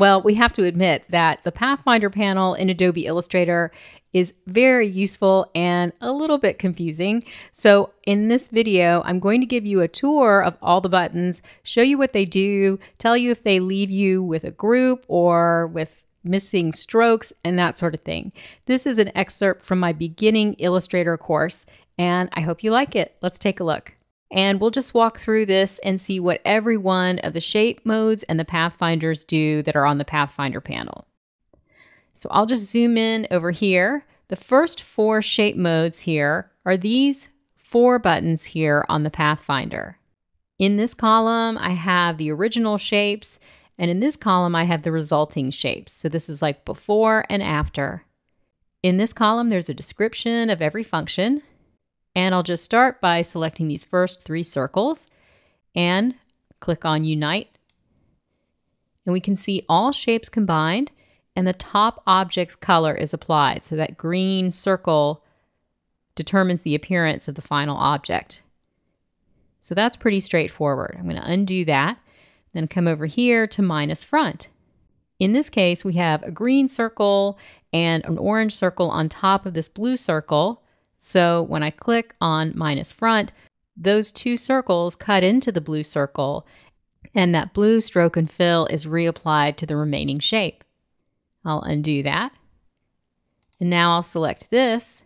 Well, we have to admit that the Pathfinder panel in Adobe Illustrator is very useful and a little bit confusing. So in this video, I'm going to give you a tour of all the buttons, show you what they do, tell you if they leave you with a group or with missing strokes and that sort of thing. This is an excerpt from my beginning Illustrator course, and I hope you like it. Let's take a look. And we'll just walk through this and see what every one of the shape modes and the pathfinders do that are on the Pathfinder panel. So I'll just zoom in over here. The first four shape modes here are these four buttons here on the Pathfinder. In this column, I have the original shapes, and in this column, I have the resulting shapes. So this is like before and after. In this column, there's a description of every function. And I'll just start by selecting these first three circles and click on Unite. And we can see all shapes combined and the top object's color is applied. So that green circle determines the appearance of the final object. So that's pretty straightforward. I'm going to undo that, then come over here to minus front. In this case, we have a green circle and an orange circle on top of this blue circle. So when I click on minus front, those two circles cut into the blue circle, and that blue stroke and fill is reapplied to the remaining shape. I'll undo that. And now I'll select this.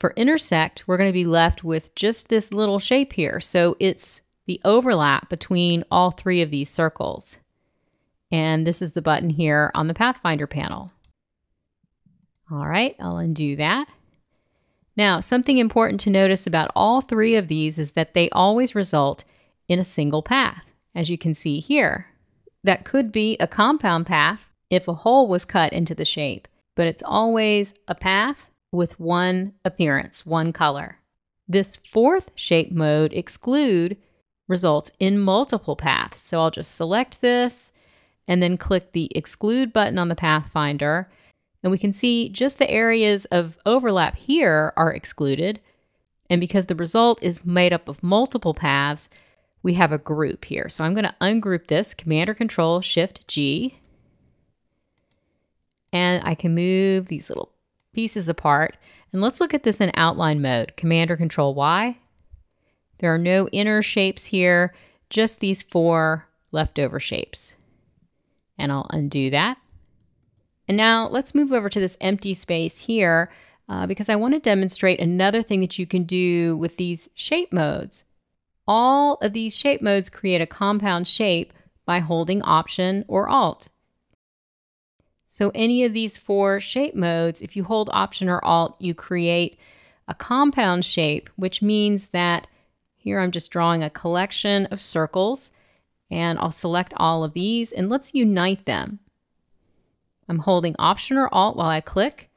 For intersect, we're going to be left with just this little shape here. So it's the overlap between all three of these circles. And this is the button here on the Pathfinder panel. All right, I'll undo that. Now, something important to notice about all three of these is that they always result in a single path, as you can see here. That could be a compound path if a hole was cut into the shape, but it's always a path with one appearance, one color. This fourth shape mode, exclude, results in multiple paths. So I'll just select this and then click the exclude button on the Pathfinder and we can see just the areas of overlap here are excluded. And because the result is made up of multiple paths, we have a group here. So I'm going to ungroup this, Command or Control Shift G. And I can move these little pieces apart. And let's look at this in outline mode, Command or Control Y. There are no inner shapes here, just these four leftover shapes. And I'll undo that. And now let's move over to this empty space here uh, because I want to demonstrate another thing that you can do with these shape modes. All of these shape modes create a compound shape by holding Option or Alt. So any of these four shape modes, if you hold Option or Alt, you create a compound shape, which means that here I'm just drawing a collection of circles and I'll select all of these and let's unite them. I'm holding Option or Alt while I click,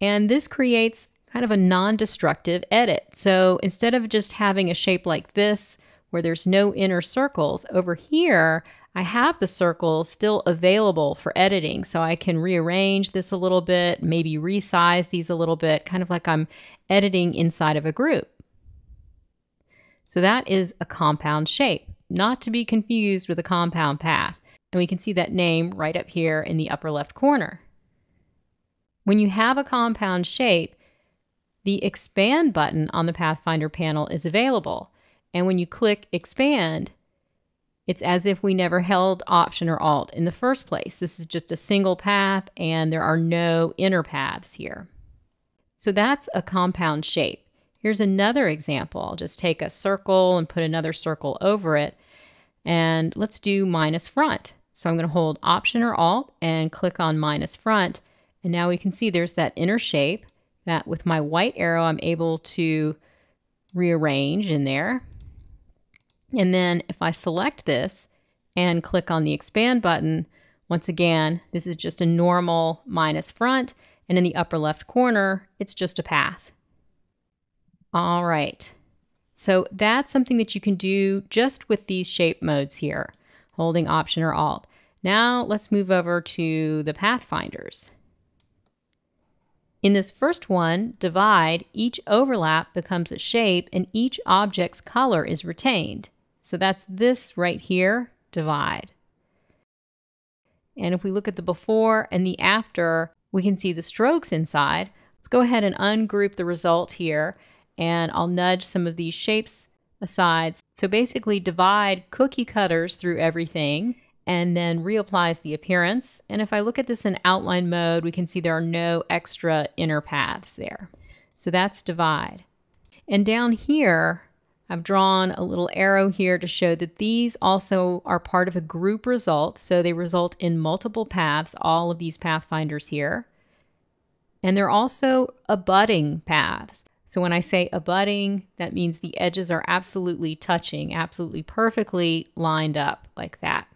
and this creates kind of a non-destructive edit. So instead of just having a shape like this, where there's no inner circles, over here, I have the circles still available for editing. So I can rearrange this a little bit, maybe resize these a little bit, kind of like I'm editing inside of a group. So that is a compound shape, not to be confused with a compound path. And we can see that name right up here in the upper left corner. When you have a compound shape, the expand button on the Pathfinder panel is available. And when you click expand, it's as if we never held Option or Alt in the first place. This is just a single path and there are no inner paths here. So that's a compound shape. Here's another example. I'll just take a circle and put another circle over it. And let's do minus front. So I'm going to hold Option or Alt and click on minus front. And now we can see there's that inner shape that with my white arrow, I'm able to rearrange in there. And then if I select this and click on the expand button, once again, this is just a normal minus front. And in the upper left corner, it's just a path. All right. So that's something that you can do just with these shape modes here holding Option or Alt. Now let's move over to the Pathfinders. In this first one, divide, each overlap becomes a shape and each object's color is retained. So that's this right here, divide. And if we look at the before and the after, we can see the strokes inside. Let's go ahead and ungroup the result here, and I'll nudge some of these shapes aside. So basically divide cookie cutters through everything and then reapplies the appearance. And if I look at this in outline mode, we can see there are no extra inner paths there. So that's divide. And down here, I've drawn a little arrow here to show that these also are part of a group result. So they result in multiple paths, all of these pathfinders here. And they're also abutting paths. So when I say abutting, that means the edges are absolutely touching, absolutely perfectly lined up like that.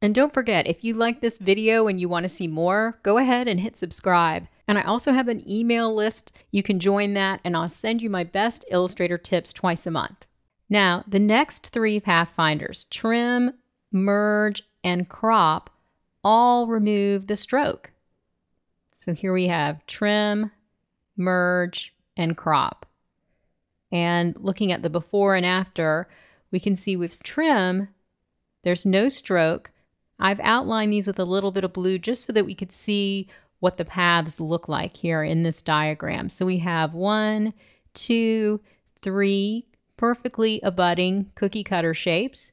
And don't forget, if you like this video and you want to see more, go ahead and hit subscribe. And I also have an email list. You can join that, and I'll send you my best Illustrator tips twice a month. Now, the next three Pathfinders trim, merge, and crop all remove the stroke. So here we have trim, merge, and crop. And looking at the before and after, we can see with trim, there's no stroke, I've outlined these with a little bit of blue just so that we could see what the paths look like here in this diagram. So we have one, two, three perfectly abutting cookie cutter shapes.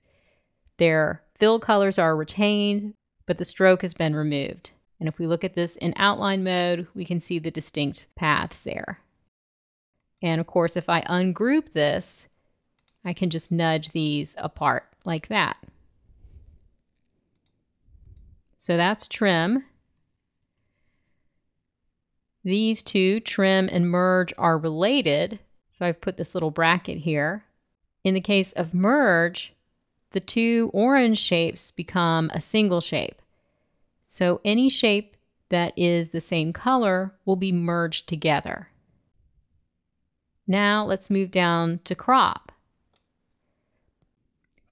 Their fill colors are retained, but the stroke has been removed. And if we look at this in outline mode, we can see the distinct paths there. And of course, if I ungroup this, I can just nudge these apart like that. So that's trim. These two, trim and merge, are related. So I've put this little bracket here. In the case of merge, the two orange shapes become a single shape. So any shape that is the same color will be merged together. Now let's move down to crop.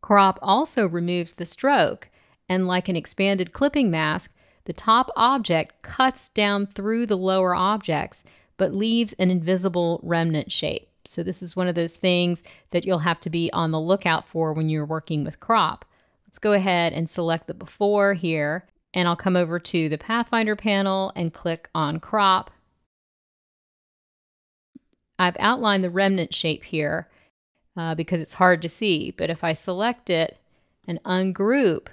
Crop also removes the stroke and like an expanded clipping mask, the top object cuts down through the lower objects, but leaves an invisible remnant shape. So this is one of those things that you'll have to be on the lookout for when you're working with crop. Let's go ahead and select the before here, and I'll come over to the Pathfinder panel and click on crop. I've outlined the remnant shape here uh, because it's hard to see, but if I select it and ungroup,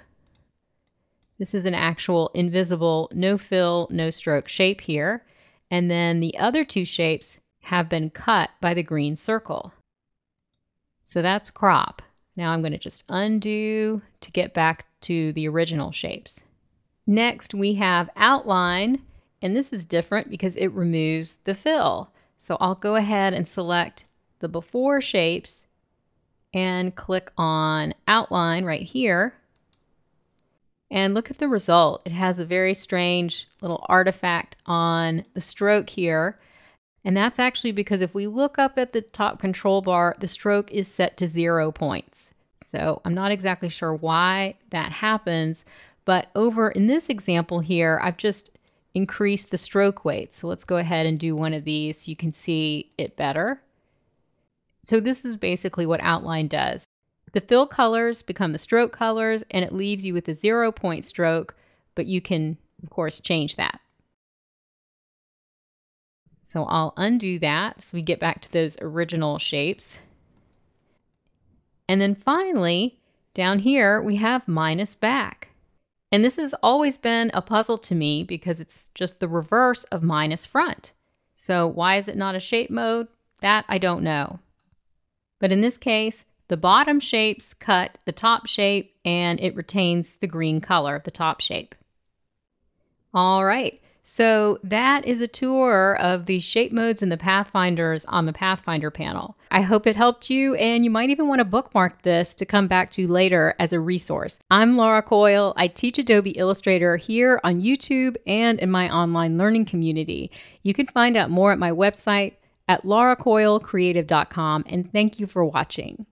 this is an actual invisible, no fill, no stroke shape here. And then the other two shapes have been cut by the green circle. So that's crop. Now I'm going to just undo to get back to the original shapes. Next we have outline, and this is different because it removes the fill. So I'll go ahead and select the before shapes and click on outline right here. And look at the result. It has a very strange little artifact on the stroke here. And that's actually because if we look up at the top control bar, the stroke is set to zero points. So I'm not exactly sure why that happens, but over in this example here, I've just increased the stroke weight. So let's go ahead and do one of these so you can see it better. So this is basically what outline does. The fill colors become the stroke colors and it leaves you with a zero point stroke, but you can, of course, change that. So I'll undo that so we get back to those original shapes. And then finally, down here, we have minus back. And this has always been a puzzle to me because it's just the reverse of minus front. So why is it not a shape mode? That I don't know. But in this case, the bottom shapes cut the top shape and it retains the green color of the top shape. All right, so that is a tour of the shape modes and the Pathfinders on the Pathfinder panel. I hope it helped you and you might even want to bookmark this to come back to later as a resource. I'm Laura Coyle. I teach Adobe Illustrator here on YouTube and in my online learning community. You can find out more at my website at lauracoylecreative.com and thank you for watching.